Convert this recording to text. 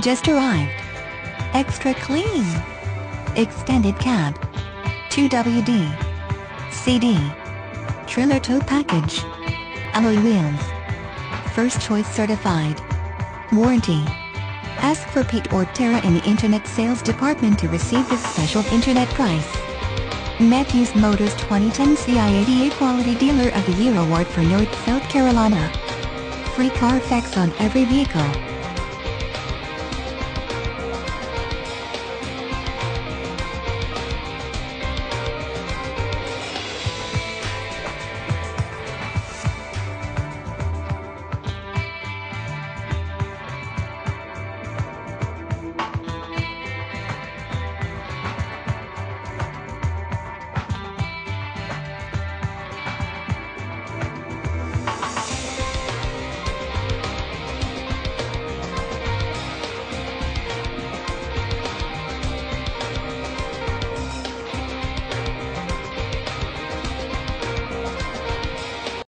Just arrived. Extra clean. Extended cab. 2WD. CD. Trailer tow package. Alloy wheels. First choice certified. Warranty. Ask for Pete or Tara in the Internet Sales Department to receive this special Internet price. Matthews Motors 2010 CIADA Quality Dealer of the Year Award for North South Carolina. Free Carfax on every vehicle.